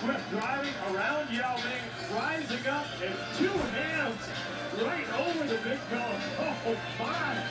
Swift driving around Yao Ming, rising up, and two hands right over the big fella. Oh, my.